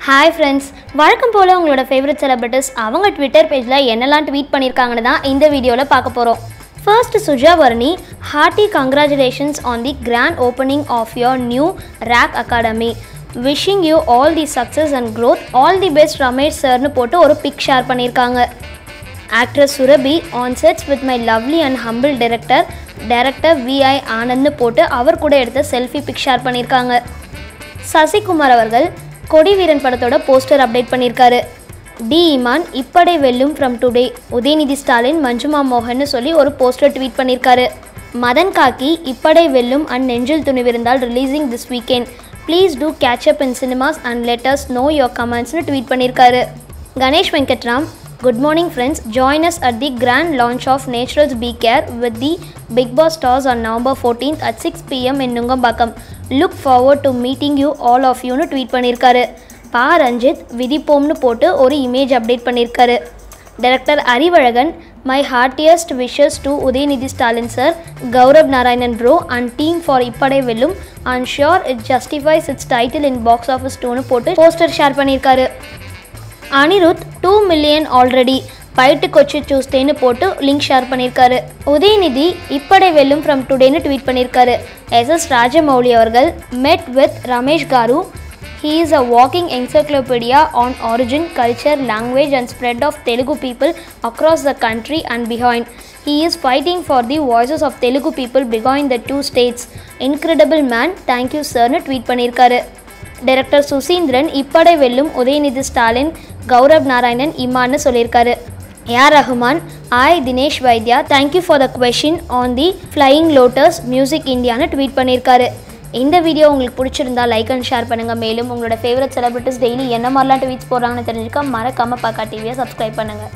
Hi friends வழக்கம் போல் உங்களோட favourite celebrities அவங்க ட்விட்டர் பேஜில் என்னெல்லாம் ட்வீட் பண்ணியிருக்காங்கன்னு தான் இந்த வீடியோவில் பார்க்க போகிறோம் first Suja Varunee hearty congratulations on the grand opening of your new rec academy wishing you all the success and growth all the best Ramesh சார்னு போட்டு ஒரு பிக் ஷேர் பண்ணியிருக்காங்க actress Surabhi on sets with my lovely and humble director director VI ஆனந்த்னு போட்டு அவர் கூட எடுத்த selfie big share பண்ணியிருக்காங்க சசிகுமார் அவர்கள் கொடி வீரன் படத்தோட போஸ்டர் அப்டேட் பண்ணியிருக்காரு D Imman Ippadai Vellum from today Udhayanidhi Stalin Manjima மோகன்னு சொல்லி ஒரு போஸ்டர் ட்வீட் பண்ணியிருக்காரு மதன் காக்கி Ippadai Vellum and Nenjil Thunivirundhal releasing this weekend please do catch up in cinemas and let us know your கமெண்ட்ஸ்னு tweet பண்ணியிருக்காரு Ganesh Venkatram good morning friends join us at the grand launch of Naturals Be Care with the Big Boss stars on November 14th at 6 pm in Nungambakkam look forward to meeting you all of யூன்னு tweet பண்ணியிருக்காரு பா. ரஞ்சித் விதிப்போம்னு போட்டு ஒரு image update பண்ணியிருக்காரு director Arivazhagan my heartiest wishes to Udhayanidhi Stalin sir Gaurav Narayanan bro and team for Ippadai Vellum and sure it justifies its title in box office டூன்னு போட்டு poster share பண்ணியிருக்காரு Anirudh two million already பயிட்டு கொச்சி சூஸ்டேன்னு போட்டு link share பண்ணியிருக்காரு. Udhayanidhi Ippadai Vellum from டுடேன்னு tweet பண்ணியிருக்காரு. எஸ் எஸ் ராஜமௌலி அவர்கள் met with Ramesh garu he is a walking encyclopedia on origin culture language and spread of Telugu people across the country and behind he is fighting for the voices of Telugu people become the two states incredible man thank you சார்னு tweet பண்ணியிருக்காரு. Director Suseenthiran Ippadai Vellum Udhayanidhi Stalin Gaurav Narayanan இமான்னு சொல்லியிருக்காரு. AR Rahman ஆய் Dinesh Vaidya thank you for the cushion on the flying lotus music இந்தியான்னு tweet பண்ணியிருக்காரு. இந்த video உங்களுக்கு பிடிச்சிருந்தா like and share பண்ணுங்கள் மேலும் உங்களோட ஃபேவரட் செலிபிரிட்டிஸ் டெய்லி என்ன மாதிரிலாம் ட்வீட்ஸ் போடுறாங்கன்னு தெரிஞ்சுக்க மறக்காமல் பாக்கா டிவியை சப்ஸ்கிரைப் பண்ணுங்கள்